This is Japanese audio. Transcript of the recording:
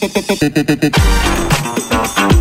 ペペペ